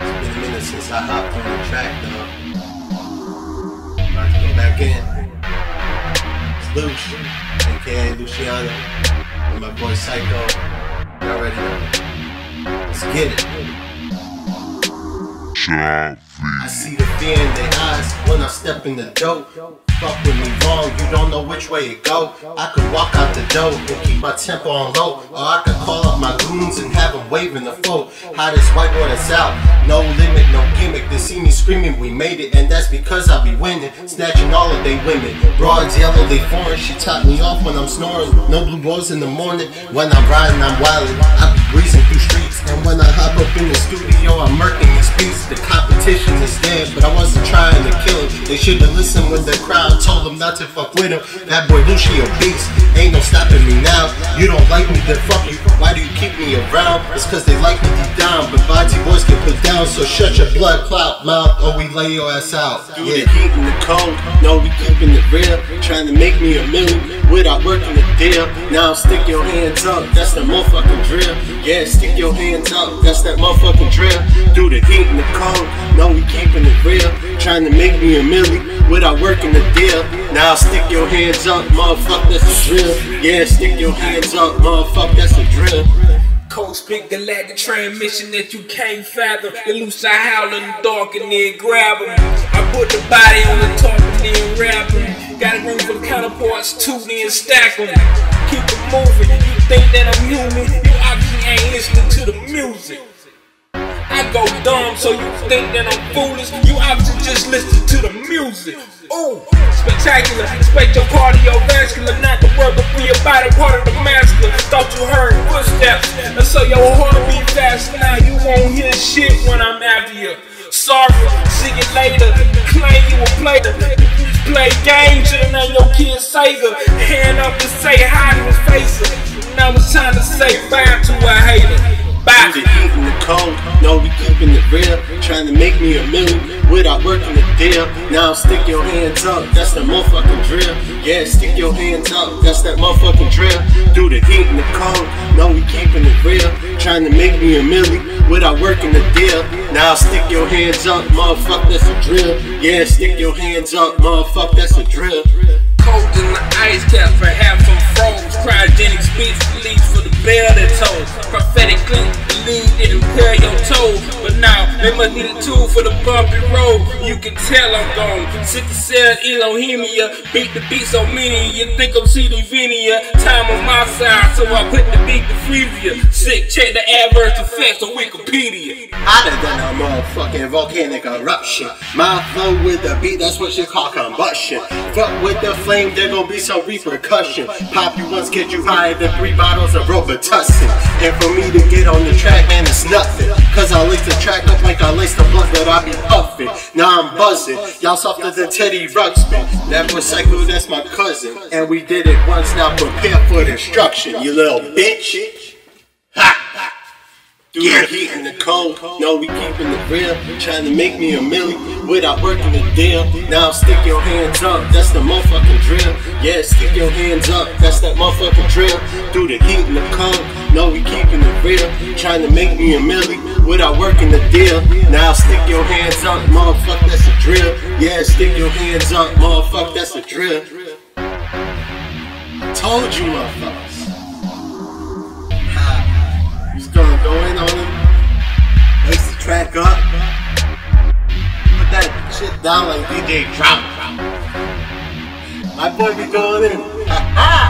It's been a minute since I hopped on the track, though. About to go back in. It's Lush, aka Luciano, and my boy Psycho. You already know. Let's get it. I see the fear in their eyes when I step in the door. Fuck with me wrong, you don't know which way it go. I could walk out the door and keep my tempo on low, or I could call up my goons and have them waving the foe. Hottest white boy that's out, no limit, no gimmick. They see me screaming, we made it, and that's because I be winning, snatching all of they women. Broads yellow, they foreign. She top me off when I'm snoring. No blue balls in the morning. When I'm riding, I'm wildin'. I through streets, and when I hop up in the studio, I'm murking these beats. The competition is dead, but I wasn't trying to kill him. They should've listened when the crowd told them not to fuck with him. That boy Lucio beast, ain't no stopping me now. You don't like me, then fuck you. Why do you keep me around? It's cause they like me deep down, but body boys get put down. So shut your blood clot mouth, or we lay your ass out. Through the heat and the cold, no, we keeping it real. Trying to make me a million without working the deal. Now stick your hands up, that's the motherfucking drill. Yeah, stick your hands up, that's that motherfucking drill. Through the heat and the cold, no, we keeping it real. Trying to make me a million without working the deal. Now stick your hands up, motherfucker, that's a drill. Yeah, stick your hands up, motherfucker, that's a drill. Cold spit galactic transmission that you can't fathom. The loose I howl in the dark and then grab 'em. I put the body on the top and then wrap 'em. Got a room for the counterparts too, then stack 'em. Keep it moving. You think that I'm human? You obviously ain't listening to the music. I go dumb, so you think that I'm foolish. You obviously just listen to the music. Ooh, spectacular. Expect your cardiovascular, not the word, but be your body part of the masculine. Thought you heard footsteps, and so your heart beat fast. Now you won't hear shit when I'm after you. Sorry, see you later. Claim you a player. Play games, should've named your kid Sega. Hand up and say hi to his face. Now it's time to say bye to a hater. Through the heat and the cold, no, we keeping it real. Trying to make me a million without working the deal. Now stick your hands up, that's the motherfucking drill. Yeah, stick your hands up, that's that motherfucking drill. Through the heat and the cold, no, we keeping it real. Trying to make me a million without working the deal. Now stick your hands up, motherfucker, that's a drill. Yeah, stick your hands up, motherfucker, that's a drill. Cold in the ice cap for half some froze. Cryogenic speech release for the bell that told. Prophetic clean, it impair your toe. But now they must need a tool for the bumpy road. You can tell I'm gone. Sick to cell Elohimia. Beat the beat so many, you think I'm CD Vinia. Time on my side, so I put the beat to Freevia. Sick, check the adverse effects on Wikipedia. Hotter than a motherfucking volcanic eruption. My flow with the beat, that's what you call combustion. Fuck with the flame, there gon' be some repercussion. Pop you once, get you higher than three bottles of Robitussin. And for me to get on the track, man, nothing. Cause I lace the track up like I lace the blunt that I be puffing. Now I'm buzzing. Y'all softer than Teddy Ruxpin. That Psycho, that's my cousin. And we did it once, now prepare for destruction, you little bitch. Ha! Through the heat and the cold, no, we keeping the real. Trying to make me a million without working the deal. Now stick your hands up, that's the motherfucking drill. Yeah, stick your hands up, that's that motherfucking drill. Through the heat and the cold, no, we keeping it real. Trying to make me a million without working the deal. Now stick your hands up, motherfucker, that's a drill. Yeah, stick your hands up, motherfucker, that's a drill. Told you, motherfuckers. Track up, put that shit down like DJ Drop. My boy be going in.